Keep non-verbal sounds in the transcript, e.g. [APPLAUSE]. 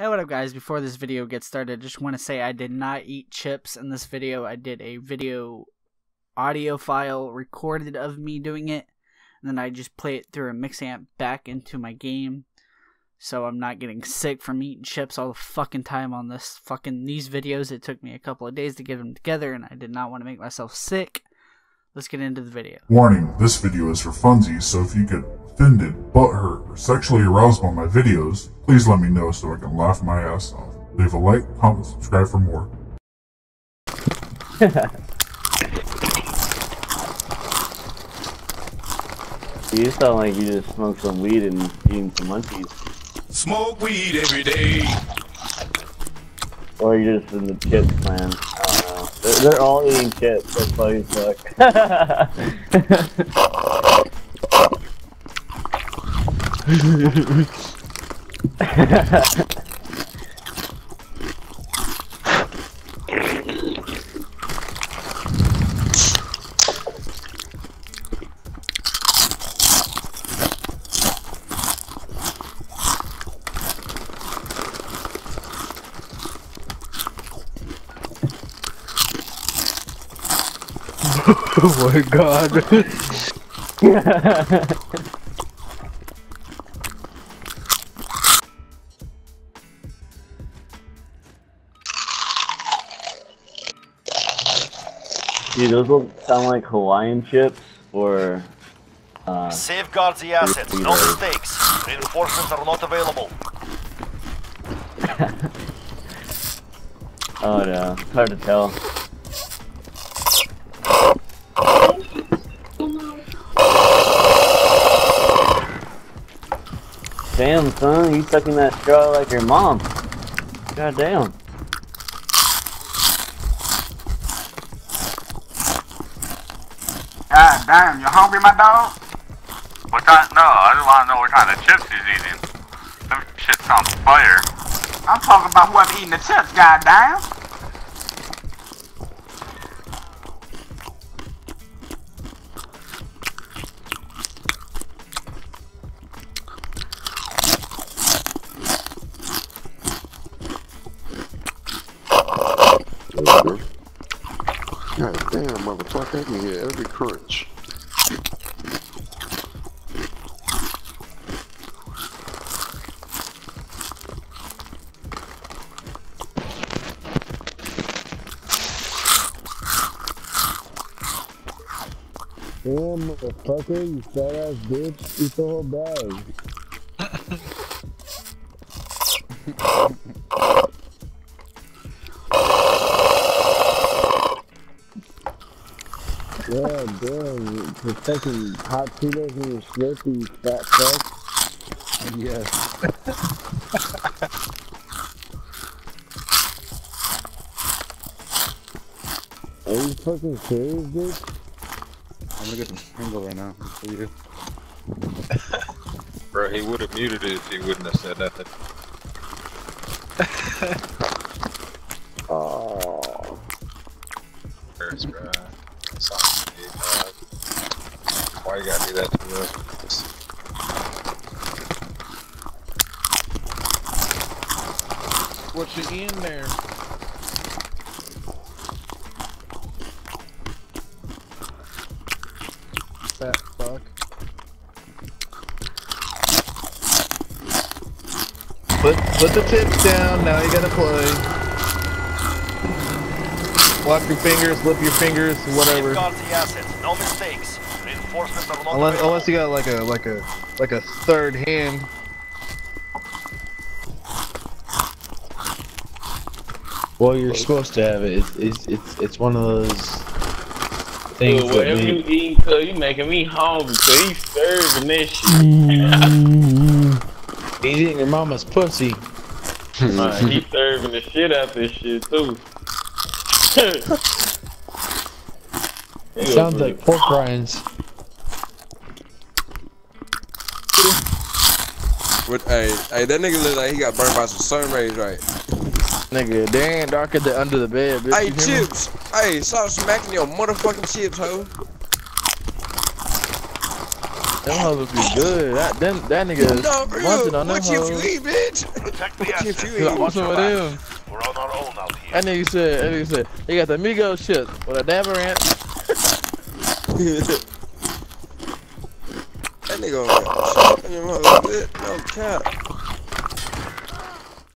Hey, what up guys? Before this video gets started, I just want to say I did not eat chips in this video. I did a video audio file recorded of me doing it, and then I just play it through a Mixamp back into my game. So I'm not getting sick from eating chips all the fucking time on this fucking these videos. It took me a couple of days to get them together, and I did not want to make myself sick. Let's get into the video. Warning, this video is for funsies, so if you get offended, butthurt, or sexually aroused by my videos, please let me know so I can laugh my ass off. Leave a like, comment, subscribe for more. [LAUGHS] You sound like you just smoked some weed and eating some munchies. Smoke weed every day. Or you're just in the chips clan. I don't know. They're, they're all eating chips. That's why you suck. [LAUGHS] Oh my god. [LAUGHS] Dude, those look, sound like Hawaiian chips or uh, Safeguard the assets. No mistakes. Reinforcements are not available. [LAUGHS] oh no, it's hard to tell. Damn, son, you sucking that straw like your mom. God damn. God damn, you hungry, my dog? What kind? No, I just want to know what kind of chips he's eating. Them shit sounds fire. I'm talking about whoever eating the chips, god damn. God damn, motherfucker, I can hear every crunch. Damn, you fat ass bitch. Eat the whole bag. Yeah, damn. you- The fucking hot Cheetos in your slurpee, you fat fuck. yes. Are you fucking serious, dude? I'm gonna get some Pringle right now. For you. [LAUGHS] Bro, he would have muted it if he wouldn't have said nothing. [LAUGHS] Oh. First, bro. Sorry, dude, dog. Why you gotta do that to us? What you in there? Fat fuck. Put put the tips down. Now you gotta play. Flap your fingers, lip your fingers, whatever. Safeguard the assets. No mistakes. Reinforcements are not Unless available. unless you got like a like a like a third hand. Well, you're supposed to have it. It's it's it's, it's one of those things Dude, whatever you make- eating, cuz you making me hungry, cuz you serving this shit. [LAUGHS] he's eating your mama's pussy. [LAUGHS] Man, he serving the shit out this shit too. [LAUGHS] Sounds like pork rinds. What, hey, hey, that nigga look like he got burned by some sun rays, right? Nigga, they ain't dark at the under the bed, bitch. Hey, you me? chips. Hey, stop smacking your motherfucking chips, hoe. Them hoes be good. That them, that nigga is No, for munching on them What you if you eat, bitch? Protect the What you assets. you I eat? want some of them. We're on our own out here. That nigga said, that nigga said, he got the Migos chips with a dab ranch. [LAUGHS] Nigga on that shit. No cap.